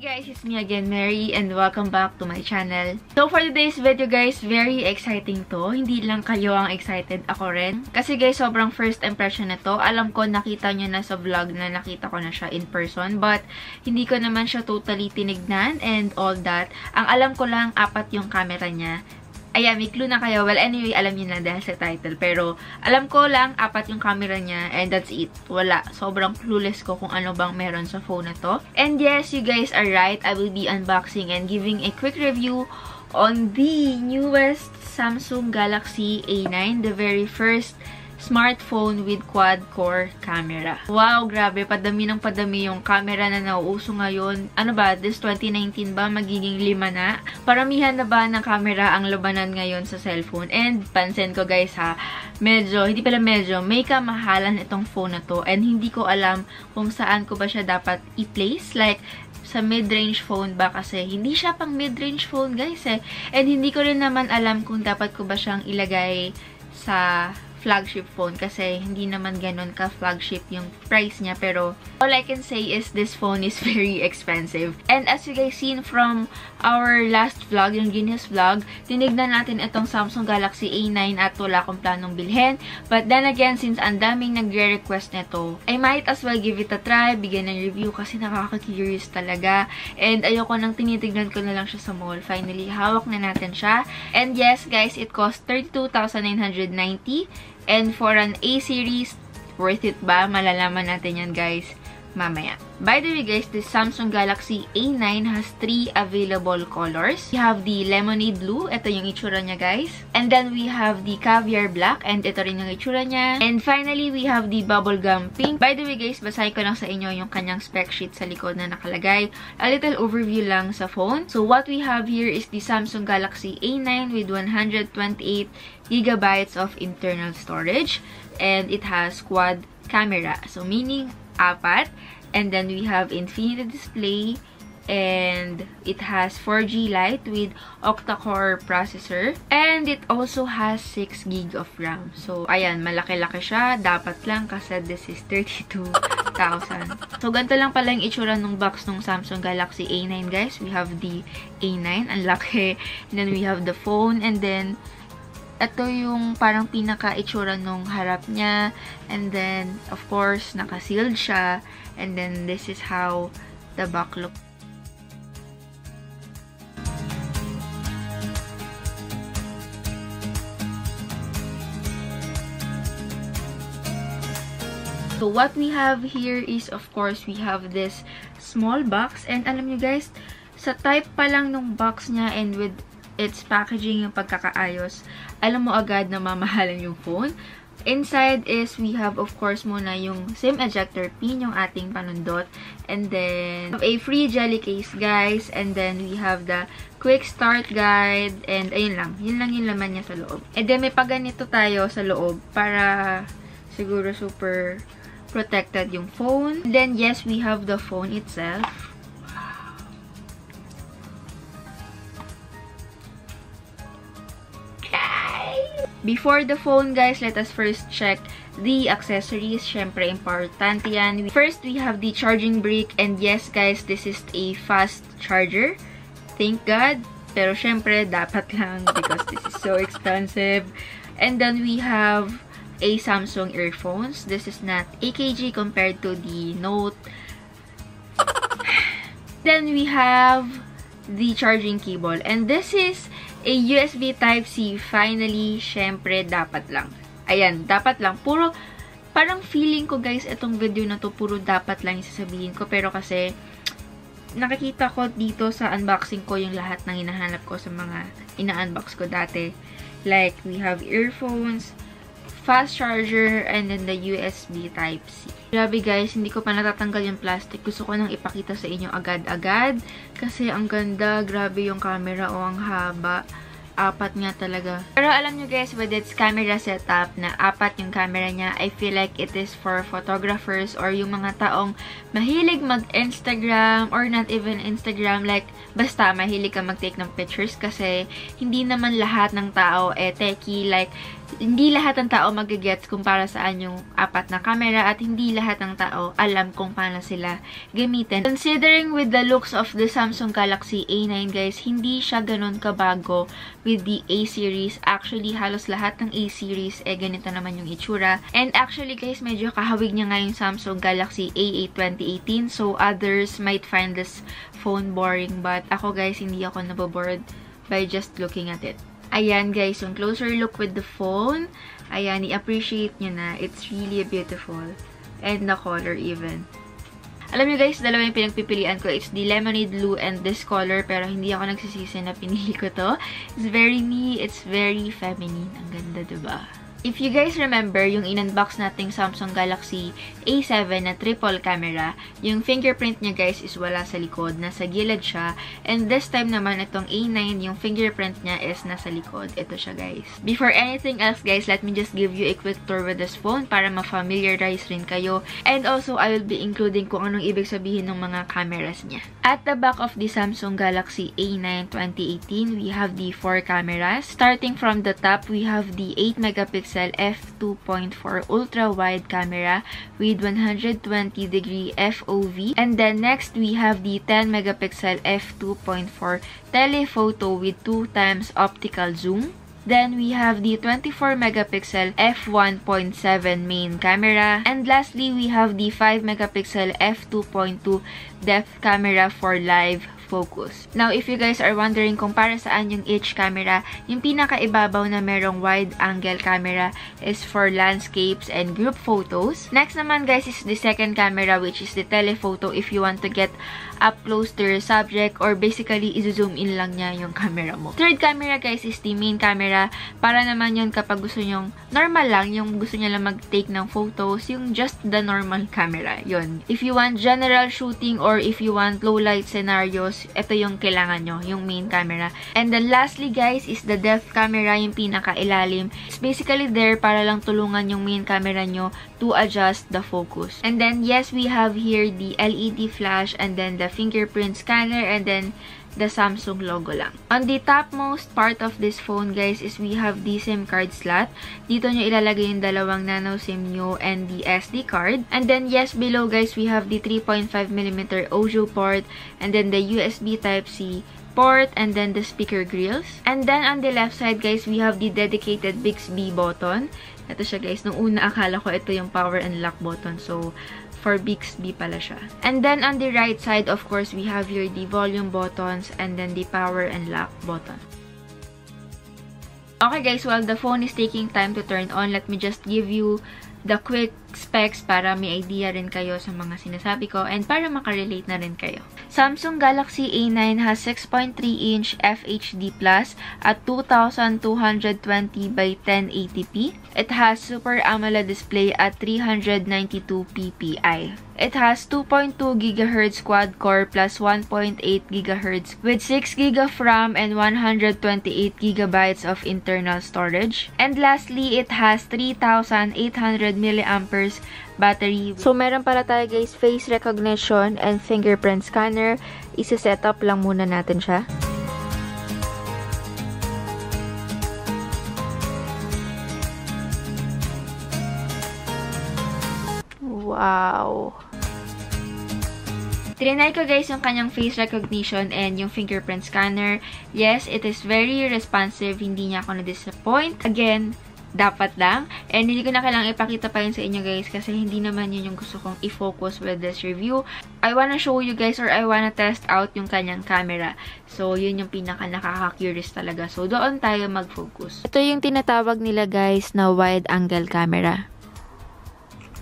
guys, it's me again, Mary, and welcome back to my channel. So for today's video guys, very exciting to. Hindi lang kayo ang excited, ako rin. Kasi guys, sobrang first impression nito. Alam ko, nakita nyo na sa vlog na nakita ko na siya in person, but hindi ko naman siya totally tinignan and all that. Ang alam ko lang, apat yung camera niya. Ayan, may clue na kayo. Well, anyway, alam niyo na dahil sa title. Pero, alam ko lang, apat yung camera niya. And that's it. Wala. Sobrang clueless ko kung ano bang meron sa phone na to. And yes, you guys are right. I will be unboxing and giving a quick review on the newest Samsung Galaxy A9. The very first smartphone with quad-core camera. Wow, grabe. Padami ng padami yung camera na nauuso ngayon. Ano ba, this 2019 ba magiging lima na? Paramihan na ba ng camera ang labanan ngayon sa cellphone? And pansin ko guys ha, medyo, hindi pala medyo, may kamahalan itong phone na to. And hindi ko alam kung saan ko ba siya dapat i-place. Like, sa mid-range phone ba kasi hindi siya pang mid-range phone guys eh. And hindi ko rin naman alam kung dapat ko ba siyang ilagay sa flagship phone kasi hindi naman ganun ka-flagship yung price niya. Pero all I can say is this phone is very expensive. And as you guys seen from our last vlog, yung Genius vlog, tinignan natin itong Samsung Galaxy A9 at wala akong planong bilhin. But then again, since ang daming nagre-request nito, I might as well give it a try, bigyan ng review kasi nakaka-curious talaga. And ayoko nang tinitignan ko na lang siya sa mall. Finally, hawak na natin siya. And yes, guys, it cost 32,990 And for an A series, worth it ba? Malalaman natin yan guys mamaya. By the way guys, this Samsung Galaxy A9 has three available colors. We have the lemonade blue. Ito yung itsura niya guys. And then we have the caviar black. And ito rin yung itsura niya. And finally, we have the bubblegum pink. By the way guys, basahin ko lang sa inyo yung kanyang spec sheet sa likod na nakalagay. A little overview lang sa phone. So what we have here is the Samsung Galaxy A9 with 128 gigabytes of internal storage. And it has quad camera. So meaning apat. And then we have Infinity Display and it has 4G Lite with octa-core processor and it also has 6 gig of RAM. So, ayan, malaki-laki siya. Dapat lang kasi this is 32,000. So, ganito lang pala yung itsura ng box ng Samsung Galaxy A9, guys. We have the A9, ang laki. And then we have the phone and then ito yung parang pinaka-itsura nung harap niya. And then, of course, naka-sealed siya. And then, this is how the back look. So, what we have here is, of course, we have this small box. And alam niyo guys, sa type pa lang nung box niya and with its packaging, yung pagkakaayos, alam mo agad na mamahalan yung phone. Inside is, we have, of course, muna yung SIM ejector pin, yung ating panundot. And then, a free jelly case, guys. And then, we have the quick start guide. And, ayun lang. Yun lang yung laman niya sa loob. And then, may paganito tayo sa loob para siguro super protected yung phone. And then, yes, we have the phone itself. Before the phone, guys, let us first check the accessories. Siyempre, importante yan. First, we have the charging brick. And yes, guys, this is a fast charger. Thank God. Pero syempre, dapat lang because this is so expensive. And then we have a Samsung earphones. This is not AKG compared to the Note. then we have the charging cable. And this is a USB Type-C, finally, syempre, dapat lang. Ayan, dapat lang. Puro, parang feeling ko guys, itong video na to, puro dapat lang yung sasabihin ko. Pero kasi, nakikita ko dito sa unboxing ko yung lahat ng hinahanap ko sa mga ina-unbox ko dati. Like, we have earphones, fast charger, and then the USB Type-C. Grabe guys, hindi ko pa natatanggal yung plastic. Gusto ko nang ipakita sa inyo agad-agad. Kasi ang ganda, grabe yung camera o ang haba. Apat nga talaga. Pero alam nyo guys, with its camera setup na apat yung camera niya, I feel like it is for photographers or yung mga taong mahilig mag-Instagram or not even Instagram. Like, basta mahilig ka mag-take ng pictures kasi hindi naman lahat ng tao eh techie. Like, hindi lahat ng tao magigets kung para saan yung apat na camera at hindi lahat ng tao alam kung paano sila gamitin. Considering with the looks of the Samsung Galaxy A9 guys, hindi siya ganun kabago with the A series. Actually, halos lahat ng A series eh ganito naman yung itsura. And actually guys, medyo kahawig niya nga yung Samsung Galaxy A8 2018 so others might find this phone boring but ako guys, hindi ako nabobored by just looking at it. Ayan guys, yung closer look with the phone. Ayan, i-appreciate nyo na. It's really beautiful. And the color even. Alam nyo guys, dalawa yung pinagpipilian ko. It's the lemonade blue and this color. Pero hindi ako nagsisisi na pinili ko to. It's very me. It's very feminine. Ang ganda, diba? If you guys remember, yung in-unbox nating Samsung Galaxy A7 na triple camera, yung fingerprint niya guys is wala sa likod, nasa gilid siya. And this time naman, itong A9, yung fingerprint niya is nasa likod. Ito siya guys. Before anything else guys, let me just give you a quick tour with this phone para ma-familiarize rin kayo. And also, I will be including kung anong ibig sabihin ng mga cameras niya. At the back of the Samsung Galaxy A9 2018, we have the 4 cameras. Starting from the top, we have the 8 megapixel megapixel f2.4 ultra-wide camera with 120 degree FOV. And then next, we have the 10 megapixel f2.4 telephoto with 2 times optical zoom. Then, we have the 24 megapixel f1.7 main camera. And lastly, we have the 5 megapixel f2.2 depth camera for live focus. Now, if you guys are wondering kung para saan yung each camera, yung pinakaibabaw na merong wide angle camera is for landscapes and group photos. Next naman guys is the second camera which is the telephoto if you want to get up close to your subject or basically i-zoom in lang niya yung camera mo. Third camera guys is the main camera para naman yun kapag gusto nyong normal lang, yung gusto niya lang mag-take ng photos, yung just the normal camera. Yun. If you want general shooting or if you want low light scenarios, ito yung kailangan nyo, yung main camera. And then lastly guys is the depth camera, yung pinaka-ilalim. It's basically there para lang tulungan yung main camera nyo to adjust the focus. And then yes, we have here the LED flash and then the fingerprint scanner and then the Samsung logo lang. On the topmost part of this phone, guys, is we have the SIM card slot. Dito nyo ilalagay yung dalawang nano SIM nyo and the SD card. And then, yes, below, guys, we have the 3.5mm audio port and then the USB Type-C port and then the speaker grills. And then, on the left side, guys, we have the dedicated Bixby button. Ito siya, guys. Nung una, akala ko ito yung power and lock button. So, for Bixby pala siya. And then on the right side, of course, we have here the volume buttons and then the power and lock button. Okay guys, while the phone is taking time to turn on, let me just give you the quick specs para may idea rin kayo sa mga sinasabi ko and para makarelate na rin kayo. Samsung Galaxy A9 has 6.3-inch FHD Plus at 2220 by 1080p. It has Super AMOLED display at 392 ppi. It has 2.2 GHz quad-core plus 1.8 GHz with 6 GB of RAM and 128 GB of internal storage. And lastly, it has 3,800 mAh battery. So, meron pala tayo guys face recognition and fingerprint scanner. Isa-set up lang muna natin siya. Wow! Trinay ko guys yung kanyang face recognition and yung fingerprint scanner. Yes, it is very responsive. Hindi niya ako na-disappoint. Again, dapat lang. And hindi ko na kailangang ipakita pa yun sa inyo guys kasi hindi naman yun yung gusto kong i-focus with this review. I wanna show you guys or I wanna test out yung kanyang camera. So, yun yung pinaka nakaka-curious talaga. So, doon tayo mag-focus. Ito yung tinatawag nila guys na wide angle camera.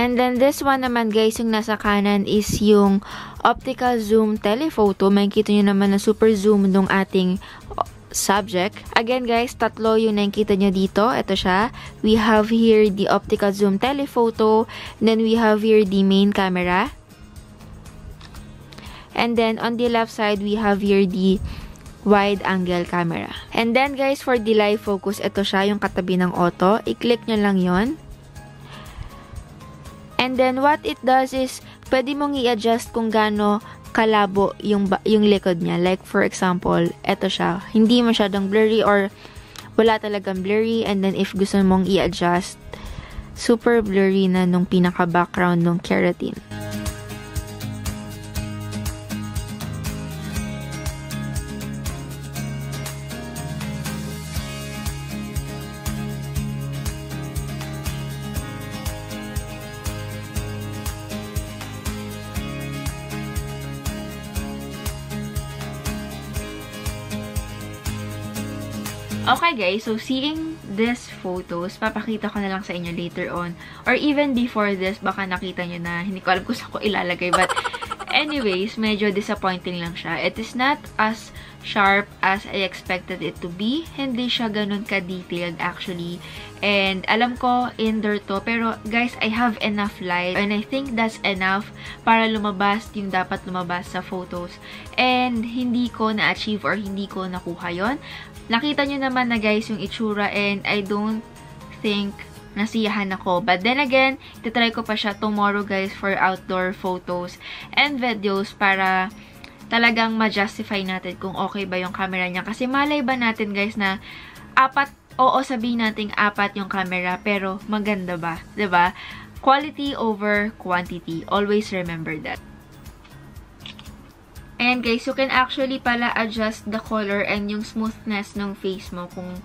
And then this one naman guys, yung nasa kanan is yung optical zoom telephoto. Makikita nyo naman na super zoom nung ating subject. Again guys, tatlo yung nakikita nyo dito. Ito siya. We have here the optical zoom telephoto. Then we have here the main camera. And then on the left side, we have here the wide angle camera. And then guys, for the live focus, ito siya yung katabi ng auto. I-click nyo lang yon And then, what it does is, pwede mong i-adjust kung gaano kalabo yung, yung likod niya. Like, for example, eto siya. Hindi masyadong blurry or wala talagang blurry. And then, if gusto mong i-adjust, super blurry na nung pinaka-background ng keratin. Guys, so seeing these photos, papakita ko na lang sa inyo later on. Or even before this, baka nakita nyo na, hindi ko alam kung saan ko ilalagay. But anyways, medyo disappointing lang siya. It is not as sharp as I expected it to be. Hindi siya ganun ka-detailed actually. And alam ko, indoor to. Pero guys, I have enough light. And I think that's enough para lumabas yung dapat lumabas sa photos. And hindi ko na-achieve or hindi ko nakuha yon Nakita nyo naman na guys yung itsura and I don't think nasiyahan ako. But then again, titry ko pa siya tomorrow guys for outdoor photos and videos para talagang ma-justify natin kung okay ba yung camera niya. Kasi malay ba natin guys na apat, oo sabihin natin apat yung camera pero maganda ba? ba diba? Quality over quantity. Always remember that. And guys, you can actually pala adjust the color and yung smoothness ng face mo kung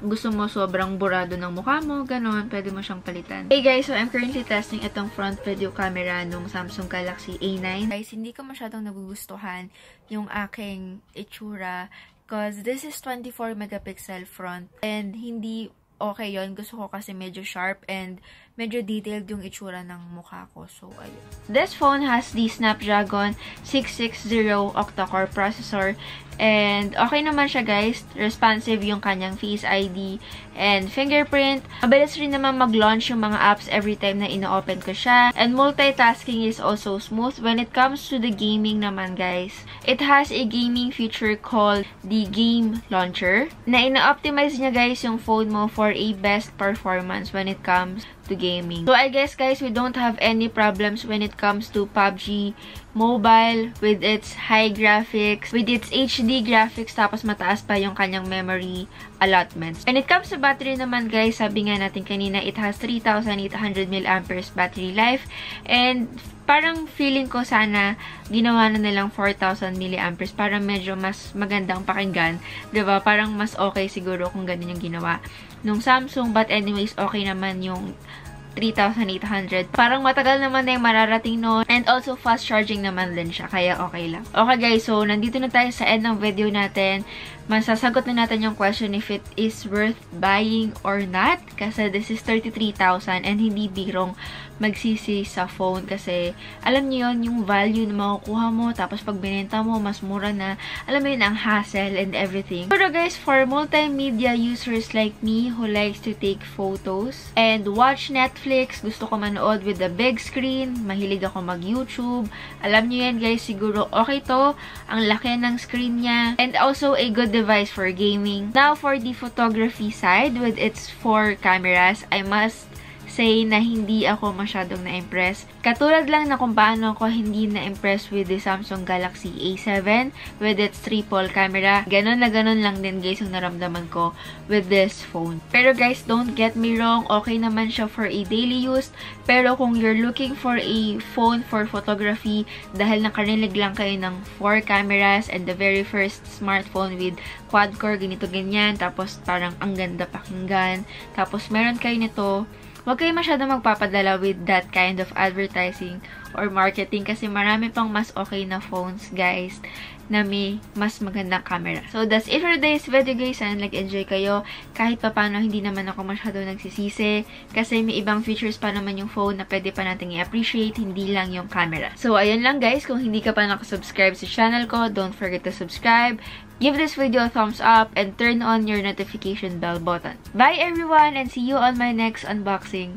gusto mo sobrang burado ng mukha mo, ganun, pwede mo siyang palitan. Hey guys, so I'm currently testing itong front video camera nung Samsung Galaxy A9. Guys, hindi ko masyadong nagugustuhan yung aking itsura because this is 24 megapixel front and hindi okay yon Gusto ko kasi medyo sharp and medyo detailed yung itsura ng mukha ko. So, ayun. This phone has the Snapdragon 660 octa-core processor And, okay naman siya guys. Responsive yung kanyang Face ID and fingerprint. Mabilis rin naman mag-launch yung mga apps every time na ino-open ko siya. And multitasking is also smooth. When it comes to the gaming naman guys, it has a gaming feature called the Game Launcher na ina-optimize niya guys yung phone mo for a best performance when it comes to gaming. So, I guess guys, we don't have any problems when it comes to PUBG Mobile with its high graphics, with its HD graphics, tapos mataas pa yung kanyang memory allotments. When it comes to battery naman guys, sabi nga natin kanina, it has 3,800 mAh battery life. And parang feeling ko sana ginawa na nilang 4,000 mAh para medyo mas magandang pakinggan. ba diba? Parang mas okay siguro kung ganun yung ginawa nung Samsung. But anyways, okay naman yung 3,800. Parang matagal naman na yung mararating noon. And also, fast charging naman din siya. Kaya okay lang. Okay guys, so nandito na tayo sa end ng video natin masasagot na natin yung question if it is worth buying or not. Kasi this is 33,000 and hindi birong magsisi sa phone. Kasi alam niyo yon yung value na makukuha mo tapos pag binenta mo mas mura na. Alam mo yun ang hassle and everything. Pero guys for multimedia users like me who likes to take photos and watch Netflix gusto ko manood with the big screen mahilig ako mag YouTube alam niyo yan guys siguro okay to. Ang laki ng screen niya. And also a good device for gaming. Now, for the photography side, with its four cameras, I must say na hindi ako masyadong na-impress. Katulad lang na kung paano ako hindi na-impress with the Samsung Galaxy A7 with its triple camera. Ganon na ganon lang din guys yung naramdaman ko with this phone. Pero guys, don't get me wrong, okay naman siya for a daily use. Pero kung you're looking for a phone for photography dahil nakarinig lang kayo ng 4 cameras and the very first smartphone with quad-core, ganito ganyan, tapos parang ang ganda pakinggan, tapos meron kayo nito Huwag kayo masyado magpapadala with that kind of advertising or marketing kasi marami pang mas okay na phones, guys, na may mas magandang camera. So, that's it for today's video, guys. Sana nag-enjoy kayo. Kahit pa paano, hindi naman ako masyado nagsisisi kasi may ibang features pa naman yung phone na pwede pa natin i-appreciate, hindi lang yung camera. So, ayun lang, guys. Kung hindi ka pa nakasubscribe sa channel ko, don't forget to subscribe. Give this video a thumbs up and turn on your notification bell button. Bye everyone and see you on my next unboxing.